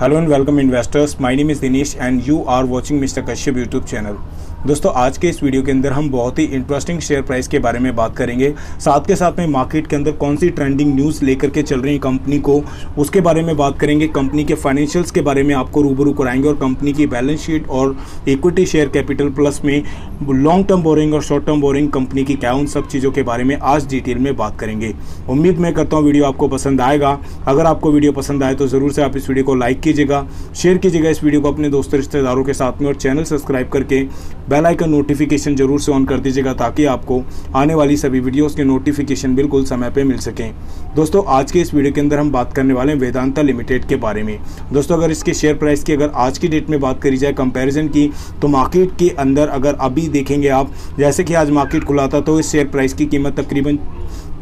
Hello and welcome investors. My name is Dinesh and you are watching Mr. Kashyap YouTube channel. दोस्तों, आज के इस video के अंदर हम बहुत ही इंटरेस्टिंग शेयर प्राइस के बारे में बात करेंगे। साथ के साथ में मार्केट के अंदर कौन सी ट्रेंडिंग न्यूज़ लेकर के चल रही है कंपनी को, उसके बारे में बात करेंगे। कंपनी के फाइनेंशियल्स के बारे में आपको रूबरू कराएँगे और कंपनी की बैलेंस शीट और इक्विटी शेयर कैपिटल प्लस में लॉन्ग टर्म बोरिंग और शॉर्ट टर्म बोरिंग कंपनी की क्या उन सब चीज़ों के बारे में आज डिटेल में बात करेंगे। उम्मीद मैं करता हूँ वीडियो आपको पसंद आएगा। अगर आपको वीडियो पसंद आए तो ज़रूर से आप इस वीडियो को लाइक कीजिएगा। शेयर कीजिएगा इस वीडियो को अपने दोस्तों रिश्तेदारों के साथ में और चैनल सब्सक्राइब करके। बेल आइकन नोटिफिकेशन ज़रूर से ऑन कर दीजिएगा ताकि आपको आने वाली सभी वीडियोस के नोटिफिकेशन बिल्कुल समय पे मिल सकें। दोस्तों, आज के इस वीडियो के अंदर हम बात करने वाले हैं वेदांता लिमिटेड के बारे में। दोस्तों, अगर इसके शेयर प्राइस की अगर आज की डेट में बात करी जाए कंपेरिज़न की तो मार्केट के अंदर अगर अभी देखेंगे आप, जैसे कि आज मार्केट खुला था तो इस शेयर प्राइस की कीमत तकरीबन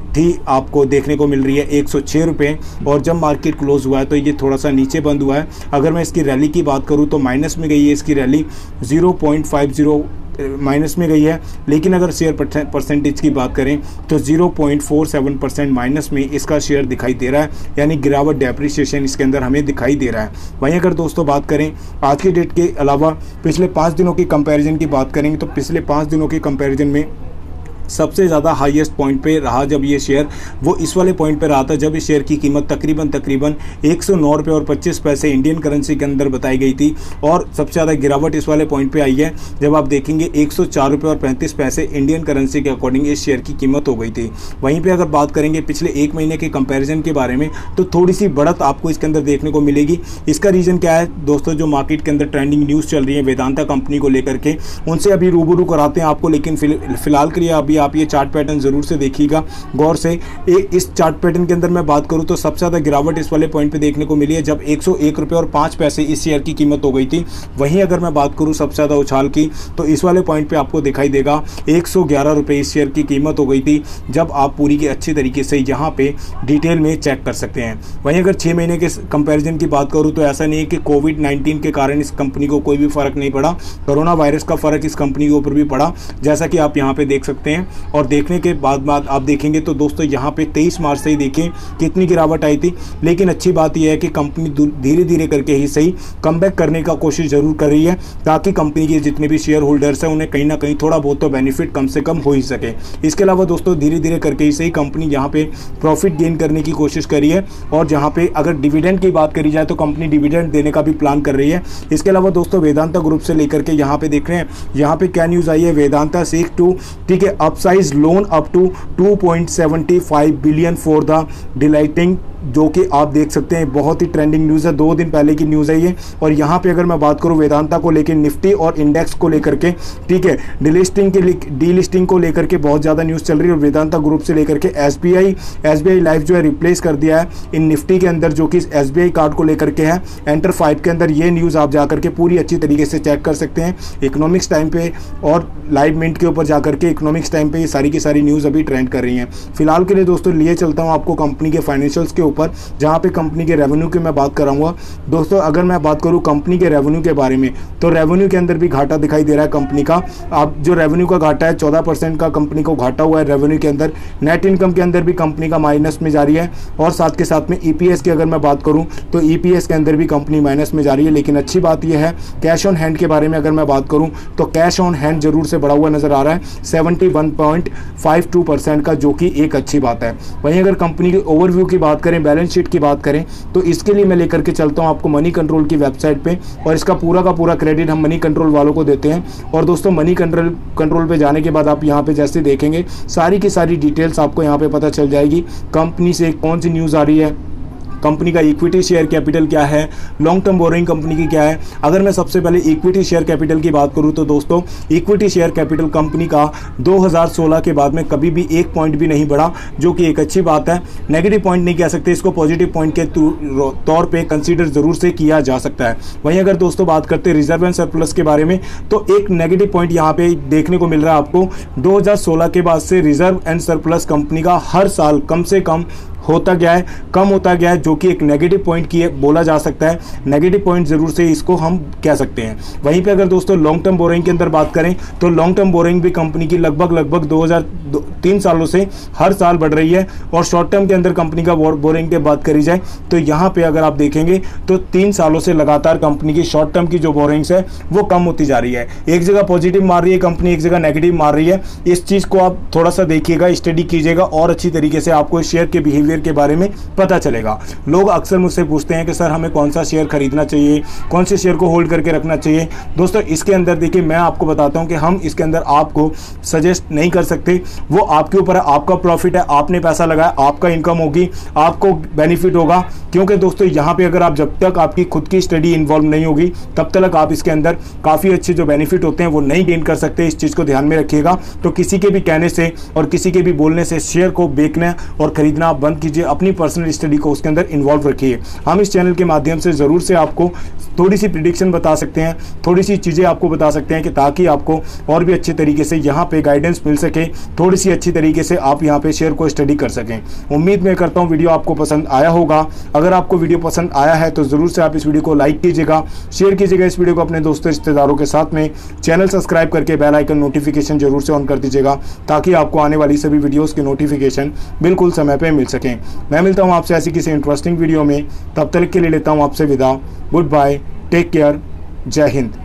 थी आपको देखने को मिल रही है, एक सौ और जब मार्केट क्लोज हुआ है तो ये थोड़ा सा नीचे बंद हुआ है। अगर मैं इसकी रैली की बात करूँ तो माइनस में गई है इसकी रैली। ज़ीरो माइनस में गई है। लेकिन अगर शेयर परसेंटेज की बात करें तो 0.47 परसेंट माइनस में इसका शेयर दिखाई दे रहा है। यानी गिरावट डेप्रिसिएशन इसके अंदर हमें दिखाई दे रहा है। वहीं अगर दोस्तों बात करें, आज की डेट के अलावा पिछले पाँच दिनों की कंपैरिजन की बात करेंगे तो पिछले पाँच दिनों के कंपैरिजन में सबसे ज़्यादा हाईएस्ट पॉइंट पे रहा जब ये शेयर वो इस वाले पॉइंट पे रहा था जब इस शेयर की कीमत तकरीबन तकरीबन एक सौ नौ और पच्चीस पैसे इंडियन करेंसी के अंदर बताई गई थी। और सबसे ज़्यादा गिरावट इस वाले पॉइंट पे आई है जब आप देखेंगे एक सौ चार रुपये और पैंतीस पैसे इंडियन करेंसी के अकॉर्डिंग इस शेयर की कीमत हो गई थी। वहीं पर अगर बात करेंगे पिछले एक महीने के कंपेरिजन के बारे में तो थोड़ी सी बढ़त आपको इसके अंदर देखने को मिलेगी। इसका रीज़न क्या है? दोस्तों, जो मार्केट के अंदर ट्रेंडिंग न्यूज़ चल रही है, वेदांता कंपनी को लेकर के, उनसे अभी रूबरू कराते हैं आपको, लेकिन फ़िलहाल के लिए अभी आप ये चार्ट पैटर्न ज़रूर से देखिएगा। गौर से ए, इस चार्ट पैटर्न के अंदर मैं बात करूँ तो सबसे ज़्यादा गिरावट इस वाले पॉइंट पे देखने को मिली है जब एक रुपये और पाँच पैसे इस शेयर की कीमत हो गई थी। वहीं अगर मैं बात करूँ सबसे ज़्यादा उछाल की तो इस वाले पॉइंट पर आपको दिखाई देगा एक रुपये इस शेयर की कीमत हो गई थी जब आप पूरी की अच्छी तरीके से यहाँ पे डिटेल में चेक कर सकते हैं। वहीं अगर छः महीने के कंपेरिजन की बात करूँ तो ऐसा नहीं है कि कोविड नाइन्टीन के कारण इस कंपनी को कोई भी फ़र्क नहीं पड़ा। कोरोना वायरस का फ़र्क इस कंपनी के ऊपर भी पड़ा जैसा कि आप यहाँ पे देख सकते हैं। और देखने के बाद बाद आप देखेंगे तो दोस्तों यहाँ पे 23 मार्च से ही देखें कितनी गिरावट आई थी। लेकिन अच्छी बात यह है कि कंपनी धीरे धीरे करके ही सही कम करने का कोशिश ज़रूर कर रही है, ताकि कंपनी के जितने भी शेयर होल्डर्स हैं, उन्हें कहीं ना कहीं थोड़ा बहुत तो बेनिफिट कम से कम हो ही सके। इसके अलावा दोस्तों धीरे धीरे करके ही सही कंपनी यहाँ पर प्रॉफिट गेन करने की कोशिश करी है, और जहाँ पर अगर डिविडेंड की बात करी जाए तो कंपनी डिविडेंड देने का भी प्लान कर रही है। इसके अलावा दोस्तों वेदांता ग्रुप से लेकर के यहाँ पे देख रहे हैं, यहाँ पे क्या न्यूज़ आई है? वेदांता सीख टू ठीक है Size loan up to 2.75 billion for the delighting जो कि आप देख सकते हैं, बहुत ही ट्रेंडिंग न्यूज़ है। दो दिन पहले की न्यूज़ है ये। और यहाँ पे अगर मैं बात करूँ, वेदांता को लेकर निफ्टी और इंडेक्स को लेकर के, ठीक है डिलिस्टिंग के डी लिस्टिंग को लेकर के बहुत ज़्यादा न्यूज़ चल रही है। और वेदांता ग्रुप से लेकर के S B I S B I life जो है रिप्लेस कर दिया है। इन निफ्टी के अंदर जो कि एस बी आई कार्ड को लेकर के है। एंटर फाइव के अंदर ये न्यूज़ आप जाकर के पूरी अच्छी तरीके से चेक कर सकते हैं। इकोनॉमिक्स टाइम पे और लाइव मिनट के ऊपर जाकर के इकोनॉमिक्स टाइम पे ये सारी की सारी न्यूज़ अभी ट्रेंड कर रही हैं। फ़िलहाल के लिए दोस्तों, लिए चलता हूँ आपको कंपनी के फाइनेंशियल्स के ऊपर, जहाँ पे कंपनी के रेवेन्यू की मैं बात कराऊँगा दोस्तों, अगर मैं बात करूँ कंपनी के रेवेन्यू के बारे में तो रेवेन्यू के अंदर भी घाटा दिखाई दे रहा है कंपनी का। अब जो रेवेन्यू का घाटा है, चौदह का कंपनी को घाटा हुआ है रेवेन्यू के अंदर। नेट इनकम के अंदर भी कंपनी का माइनस में जारी है। और साथ के साथ में ई e की अगर मैं बात करूँ तो ई e के अंदर भी कंपनी माइनस में जा रही है। लेकिन अच्छी बात यह है कैश ऑन हैंड के बारे में अगर मैं बात करूँ तो कैश ऑन हैंड ज़रूर से बढ़ा हुआ नज़र आ रहा है। सेवेंटी परसेंट का, जो कि एक अच्छी बात है। वहीं अगर कंपनी के ओवरव्यू की बात करें बैलेंस शीट की बात करें तो इसके लिए मैं लेकर के चलता हूँ आपको मनी कंट्रोल की वेबसाइट पे और इसका पूरा का पूरा क्रेडिट हम मनी कंट्रोल वालों को देते हैं। और दोस्तों मनी कंट्रोल कंट्रोल पे जाने के बाद आप यहाँ पर जैसे देखेंगे, सारी की सारी डिटेल्स आपको यहाँ पर पता चल जाएगी। कंपनी से कौन सी न्यूज़ आ रही है कंपनी का इक्विटी शेयर कैपिटल क्या है? लॉन्ग टर्म बोरिंग कंपनी की क्या है? अगर मैं सबसे पहले इक्विटी शेयर कैपिटल की बात करूँ तो दोस्तों इक्विटी शेयर कैपिटल कंपनी का 2016 के बाद में कभी भी एक पॉइंट भी नहीं बढ़ा, जो कि एक अच्छी बात है। नेगेटिव पॉइंट नहीं कह सकते, इसको पॉजिटिव पॉइंट के तौर पर कंसिडर ज़रूर से किया जा सकता है। वहीं अगर दोस्तों बात करते रिज़र्व एंड सरप्लस के बारे में तो एक नेगेटिव पॉइंट यहाँ पे देखने को मिल रहा है आपको। 2016 के बाद से रिज़र्व एंड सरप्लस कंपनी का हर साल कम से कम होता गया है, कम होता गया है, जो कि एक नेगेटिव पॉइंट की बोला जा सकता है। नेगेटिव पॉइंट ज़रूर से इसको हम कह सकते हैं। वहीं पर अगर दोस्तों लॉन्ग टर्म बोरिंग के अंदर बात करें तो लॉन्ग टर्म बोरिंग भी कंपनी की लगभग लगभग दो तीन सालों से हर साल बढ़ रही है। और शॉर्ट टर्म के अंदर कंपनी का बोरिंग की बात करी जाए तो यहाँ पे अगर आप देखेंगे तो तीन सालों से लगातार कंपनी की शॉर्ट टर्म की जो बोरिंग्स है, वो कम होती जा रही है। एक जगह पॉजिटिव मार रही है कंपनी एक जगह नेगेटिव मार रही है। इस चीज़ को आप थोड़ा सा देखिएगा स्टडी कीजिएगा और अच्छी तरीके से आपको शेयर के बिहेवियर के बारे में पता चलेगा। लोग अक्सर मुझसे पूछते हैं कि, सर, हमें कौन सा शेयर खरीदना चाहिए? कौन से शेयर को होल्ड करके रखना चाहिए? दोस्तों, इसके अंदर देखिए, मैं आपको बताता हूँ कि हम इसके अंदर आपको सजेस्ट नहीं कर सकते। वो आपके ऊपर है, आपका प्रॉफिट है, आपने पैसा लगाया, आपका इनकम होगी, आपको बेनिफिट होगा। क्योंकि दोस्तों, यहाँ पर अगर आप जब तक आपकी खुद की स्टडी इन्वॉल्व नहीं होगी, तब तक आप इसके अंदर काफ़ी अच्छे जो बेनिफिट होते हैं, वो नहीं गेन कर सकते। इस चीज़ को ध्यान में रखिएगा। तो किसी के भी कहने से और किसी के भी बोलने से शेयर को बेचना और खरीदना बंद कीजिए, अपनी पर्सनल स्टडी को उसके अंदर इन्वॉल्व रखिए। हम इस चैनल के माध्यम से ज़रूर से आपको थोड़ी सी प्रिडिक्शन बता सकते हैं थोड़ी सी चीज़ें आपको बता सकते हैं कि ताकि आपको और भी अच्छे तरीके से यहाँ पे गाइडेंस मिल सके थोड़ी सी अच्छी तरीके से आप यहाँ पे शेयर को स्टडी कर सकें। उम्मीद मैं करता हूँ वीडियो आपको पसंद आया होगा। अगर आपको वीडियो पसंद आया है तो ज़रूर से आप इस वीडियो को लाइक कीजिएगा शेयर कीजिएगा इस वीडियो को अपने दोस्तों रिश्तेदारों के साथ में। चैनल सब्सक्राइब करके बेल आइकन नोटिफिकेशन ज़रूर से ऑन कर दीजिएगा, ताकि आपको आने वाली सभी वीडियोज़ की नोटिफिकेशन बिल्कुल समय पर मिल सकें। मैं मिलता हूँ आपसे ऐसी किसी इंटरेस्टिंग वीडियो में। तब तक के लिए लेता हूँ आपसे विदा। गुड बाय टेक केयर जय हिंद।